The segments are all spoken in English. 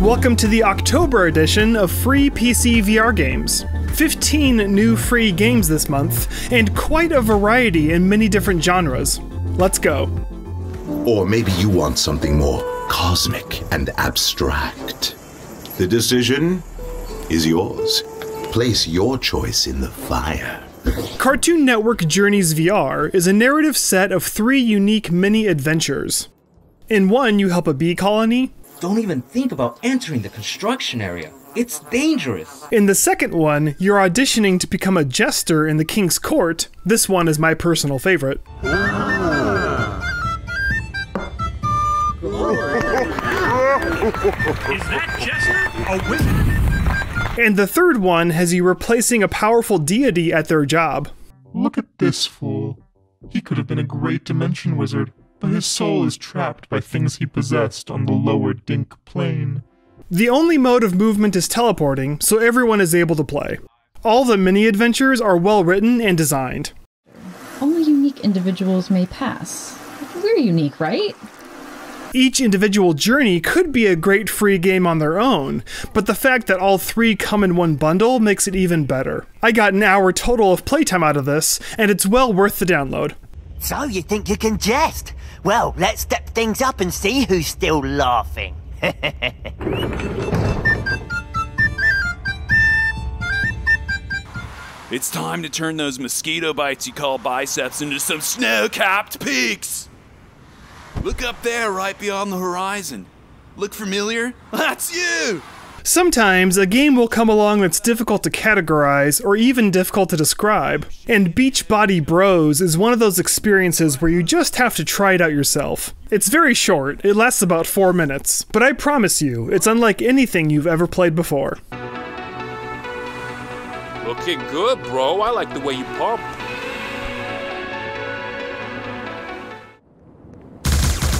Welcome to the October edition of free PC VR games. 15 new free games this month, and quite a variety in many different genres. Let's go. Or maybe you want something more cosmic and abstract. The decision is yours. Place your choice in the fire. Cartoon Network Journeys VR is a narrative set of three unique mini adventures. In one, you help a bee colony. Don't even think about entering the construction area. It's dangerous. In the second one, you're auditioning to become a jester in the king's court. This one is my personal favorite. Is that Jester a wizard? And the third one has you replacing a powerful deity at their job. Look at this fool. He could have been a great dimension wizard, but his soul is trapped by things he possessed on the lower Dink plane. The only mode of movement is teleporting, so everyone is able to play. All the mini adventures are well written and designed. Only unique individuals may pass. We're unique, right? Each individual journey could be a great free game on their own, but the fact that all three come in one bundle makes it even better. I got an hour total of playtime out of this, and it's well worth the download. So you think you can jest? Well, let's step things up and see who's still laughing. It's time to turn those mosquito bites you call biceps into some snow capped peaks! Look up there, right beyond the horizon. Look familiar? That's you! Sometimes a game will come along that's difficult to categorize or even difficult to describe, and Beach Body Bros is one of those experiences where you just have to try it out yourself. It's very short, it lasts about 4 minutes, but I promise you, it's unlike anything you've ever played before. Looking good, bro. I like the way you pump.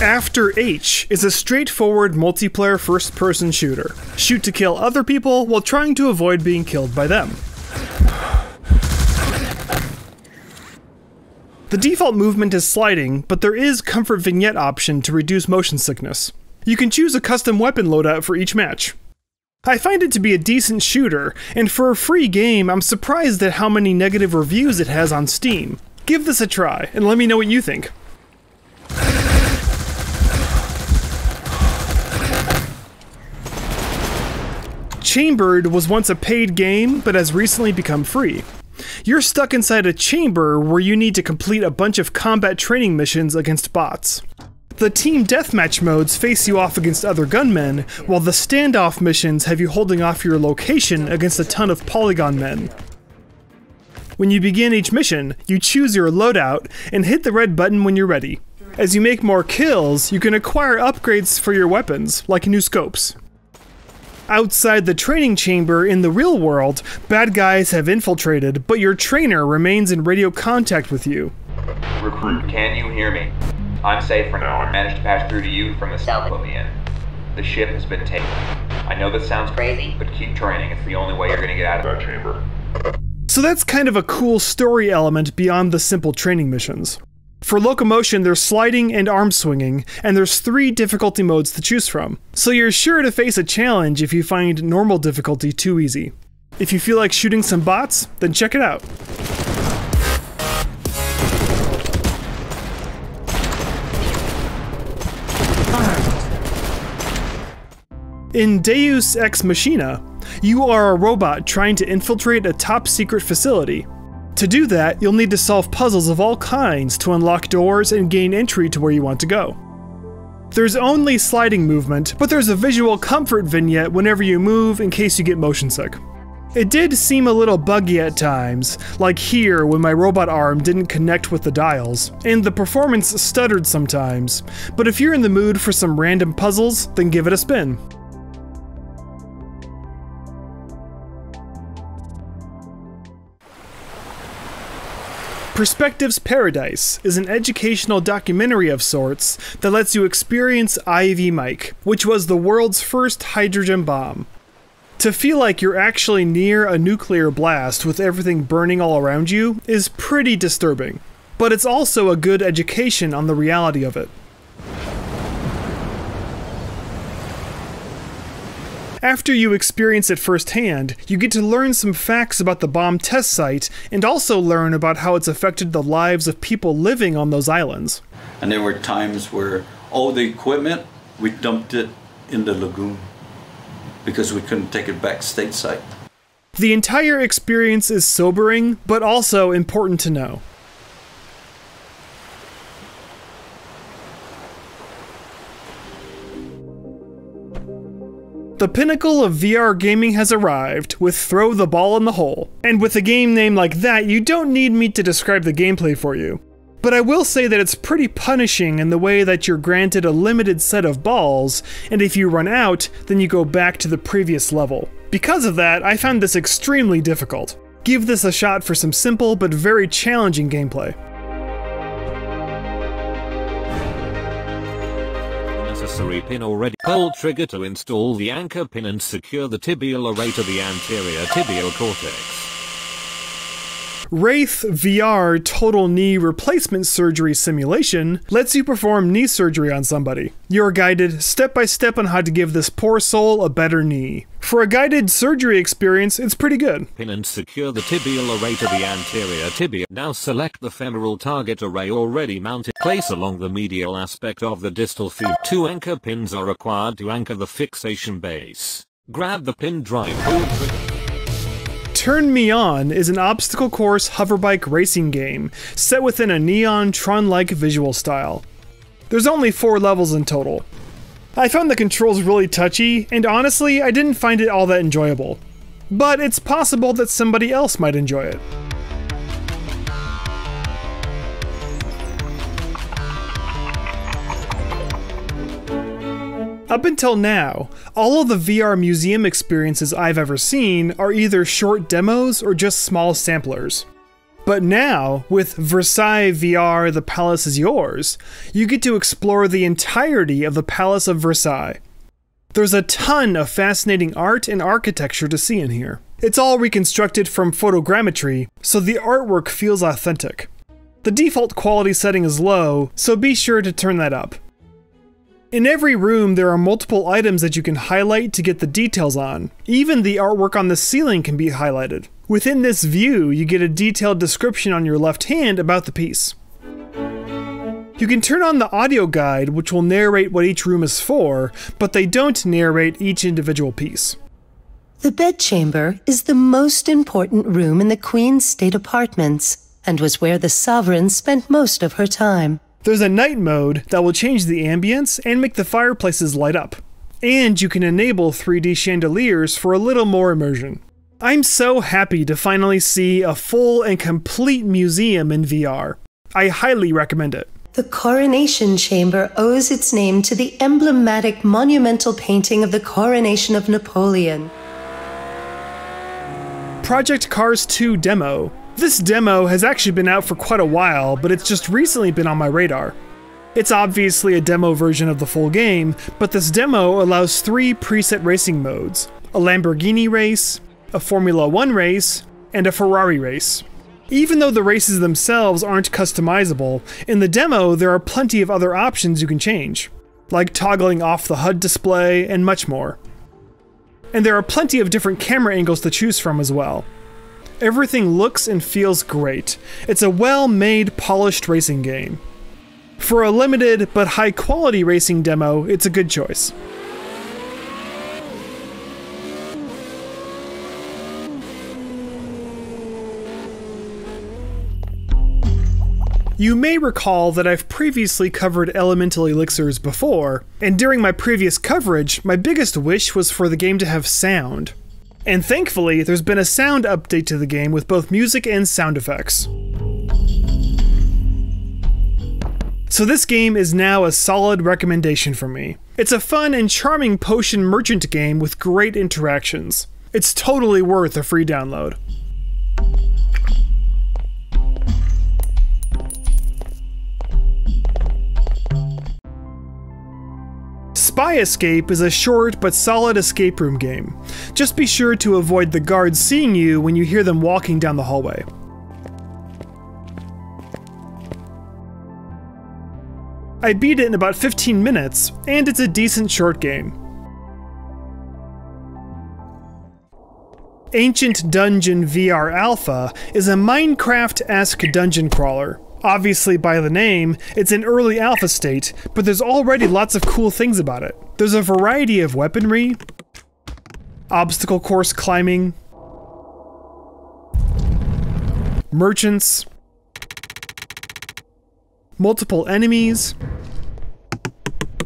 After H is a straightforward multiplayer first person shooter. Shoot to kill other people while trying to avoid being killed by them. The default movement is sliding, but there is comfort vignette option to reduce motion sickness. You can choose a custom weapon loadout for each match. I find it to be a decent shooter, and for a free game, I'm surprised at how many negative reviews it has on Steam. Give this a try, and let me know what you think. Chambered was once a paid game, but has recently become free. You're stuck inside a chamber where you need to complete a bunch of combat training missions against bots. The team deathmatch modes face you off against other gunmen, while the standoff missions have you holding off your location against a ton of polygon men. When you begin each mission, you choose your loadout and hit the red button when you're ready. As you make more kills, you can acquire upgrades for your weapons, like new scopes. Outside the training chamber in the real world, bad guys have infiltrated, but your trainer remains in radio contact with you. Recruit, can you hear me? I'm safe for now. I managed to pass through to you from the south of the inn. The ship has been taken. I know this sounds crazy, but keep training. It's the only way you're gonna get out of that chamber. So that's kind of a cool story element beyond the simple training missions. For locomotion, there's sliding and arm swinging, and there's three difficulty modes to choose from. So you're sure to face a challenge if you find normal difficulty too easy. If you feel like shooting some bots, then check it out. In Deus Ex Machina, you are a robot trying to infiltrate a top secret facility. To do that, you'll need to solve puzzles of all kinds to unlock doors and gain entry to where you want to go. There's only sliding movement, but there's a visual comfort vignette whenever you move in case you get motion sick. It did seem a little buggy at times, like here when my robot arm didn't connect with the dials, and the performance stuttered sometimes, but if you're in the mood for some random puzzles, then give it a spin. Perspectives Paradise is an educational documentary of sorts that lets you experience Ivy Mike, which was the world's first hydrogen bomb. To feel like you're actually near a nuclear blast with everything burning all around you is pretty disturbing, but it's also a good education on the reality of it. After you experience it firsthand, you get to learn some facts about the bomb test site and also learn about how it's affected the lives of people living on those islands. And there were times where all the equipment, we dumped it in the lagoon because we couldn't take it back stateside. The entire experience is sobering, but also important to know. The pinnacle of VR gaming has arrived with Throw the Ball in the Hole. And with a game name like that, you don't need me to describe the gameplay for you. But I will say that it's pretty punishing in the way that you're granted a limited set of balls, and if you run out, then you go back to the previous level. Because of that, I found this extremely difficult. Give this a shot for some simple but very challenging gameplay. Necessary pin already. Pull trigger to install the anchor pin and secure the tibial array to the anterior tibial cortex. Wraith VR Total Knee Replacement Surgery Simulation lets you perform knee surgery on somebody. You're guided step by step on how to give this poor soul a better knee. For a guided surgery experience, it's pretty good. Pin and secure the tibial array to the anterior tibia. Now select the femoral target array already mounted. Place along the medial aspect of the distal feet. Two anchor pins are required to anchor the fixation base. Grab the pin drive. Turn Me On is an obstacle course hoverbike racing game set within a neon Tron like visual style. There's only four levels in total. I found the controls really touchy, and honestly, I didn't find it all that enjoyable. But it's possible that somebody else might enjoy it. Up until now, all of the VR museum experiences I've ever seen are either short demos or just small samplers. But now, with Versailles VR The Palace is Yours, you get to explore the entirety of the Palace of Versailles. There's a ton of fascinating art and architecture to see in here. It's all reconstructed from photogrammetry, so the artwork feels authentic. The default quality setting is low, so be sure to turn that up. In every room, there are multiple items that you can highlight to get the details on. Even the artwork on the ceiling can be highlighted. Within this view, you get a detailed description on your left hand about the piece. You can turn on the audio guide, which will narrate what each room is for, but they don't narrate each individual piece. The bedchamber is the most important room in the Queen's state apartments, and was where the sovereign spent most of her time. There's a night mode that will change the ambience and make the fireplaces light up. And you can enable 3D chandeliers for a little more immersion. I'm so happy to finally see a full and complete museum in VR. I highly recommend it. The coronation chamber owes its name to the emblematic monumental painting of the coronation of Napoleon. Project Cars 2 demo. This demo has actually been out for quite a while, but it's just recently been on my radar. It's obviously a demo version of the full game, but this demo allows three preset racing modes a Lamborghini race, a Formula One race, and a Ferrari race. Even though the races themselves aren't customizable, in the demo there are plenty of other options you can change, like toggling off the HUD display and much more. And there are plenty of different camera angles to choose from as well. Everything looks and feels great. It's a well made, polished racing game. For a limited but high quality racing demo, it's a good choice. You may recall that I've previously covered elemental elixirs before, and during my previous coverage, my biggest wish was for the game to have sound. And thankfully, there's been a sound update to the game with both music and sound effects. So this game is now a solid recommendation for me. It's a fun and charming potion merchant game with great interactions. It's totally worth a free download. Spy Escape is a short but solid escape room game. Just be sure to avoid the guards seeing you when you hear them walking down the hallway. I beat it in about 15 minutes, and it's a decent short game. Ancient Dungeon VR Alpha is a Minecraft esque dungeon crawler. Obviously, by the name, it's in early alpha state, but there's already lots of cool things about it. There's a variety of weaponry, obstacle course climbing, merchants, multiple enemies,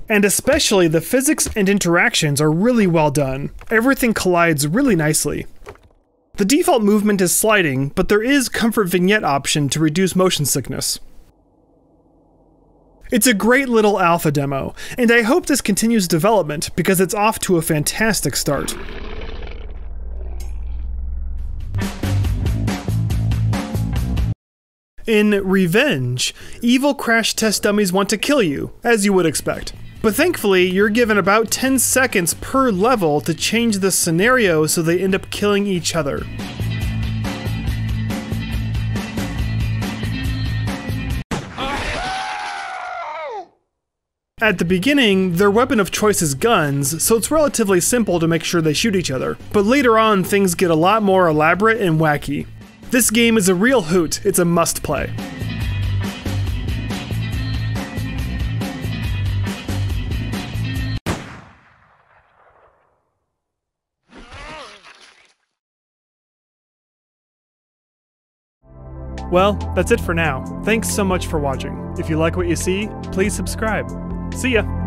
and especially the physics and interactions are really well done. Everything collides really nicely. The default movement is sliding, but there is comfort vignette option to reduce motion sickness. It's a great little alpha demo, and I hope this continues development because it's off to a fantastic start. In Revenge, evil crash test dummies want to kill you, as you would expect. But thankfully, you're given about 10 seconds per level to change the scenario so they end up killing each other. At the beginning, their weapon of choice is guns, so it's relatively simple to make sure they shoot each other. But later on, things get a lot more elaborate and wacky. This game is a real hoot, it's a must play. Well, that's it for now. Thanks so much for watching. If you like what you see, please subscribe. See ya!